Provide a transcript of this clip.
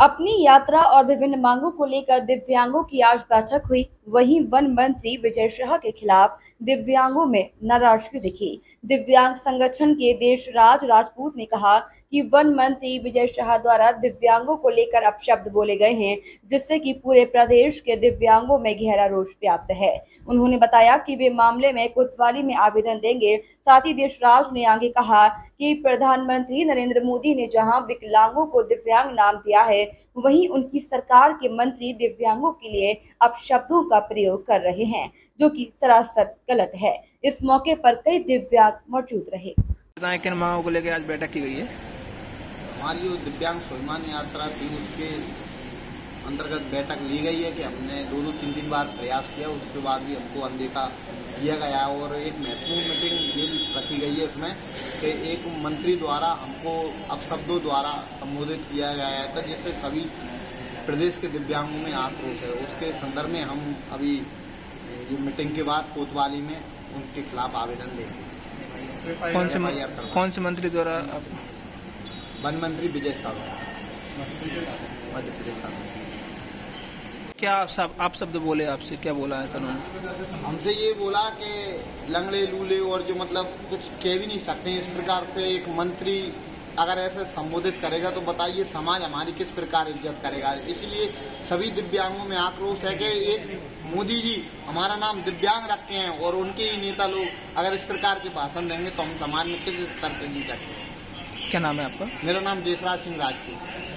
अपनी यात्रा और विभिन्न मांगों को लेकर दिव्यांगों की आज बैठक हुई। वहीं वन मंत्री विजय शाह के खिलाफ दिव्यांगों में नाराज़गी दिखी। दिव्यांग संगठन के देश राज राजपूत ने कहा कि वन मंत्री विजय शाह द्वारा दिव्यांगों को लेकर अपशब्द बोले गए हैं, जिससे कि पूरे प्रदेश के दिव्यांगों में गहरा रोष व्याप्त है। उन्होंने बताया कि वे मामले में कोतवाली में आवेदन देंगे। साथ ही देशराज ने आगे कहा कि प्रधानमंत्री नरेंद्र मोदी ने जहाँ विकलांगों को दिव्यांग नाम दिया है वहीं उनकी सरकार के मंत्री दिव्यांगों के लिए अब शब्दों का प्रयोग कर रहे हैं जो कि सरासर गलत है। इस मौके पर कई दिव्यांग मौजूद रहे। बताएँ किन मांगों को लेकर आज बैठक की गई है? हमारी जो दिव्यांग स्वाभिमान यात्रा थी उसके अंतर्गत बैठक ली गई है कि हमने दो दो तीन तीन बार प्रयास किया उसके बाद भी हमको अनदेखा किया गया और एक महत्वपूर्ण मीटिंग ये रखी गई है उसमें कि एक मंत्री द्वारा हमको अपशब्दों द्वारा संबोधित किया गया था जिससे सभी प्रदेश के दिव्यांगों में आक्रोश है। उसके संदर्भ में हम अभी ये मीटिंग के बाद कोतवाली में उनके खिलाफ आवेदन देंगे। कौन से कौन से मंत्री द्वारा वन मंत्री विजय साहब मध्य प्रदेश क्या आप सब आप शब्द बोले आपसे क्या बोला है सर उन्होंने? हमसे ये बोला कि लंगड़े लूले और जो मतलब कुछ कह भी नहीं सकते इस प्रकार से एक मंत्री अगर ऐसे संबोधित करेगा तो बताइए समाज हमारी किस प्रकार इज़्ज़त करेगा। इसलिए सभी दिव्यांगों में आक्रोश है कि एक मोदी जी हमारा नाम दिव्यांग रखते हैं और उनके ही नेता लोग अगर इस प्रकार के भाषण देंगे तो हम समाज में किस स्तर से जी सकते हैं क्या नाम है आपका? मेरा नाम देशराज सिंह राजपूत।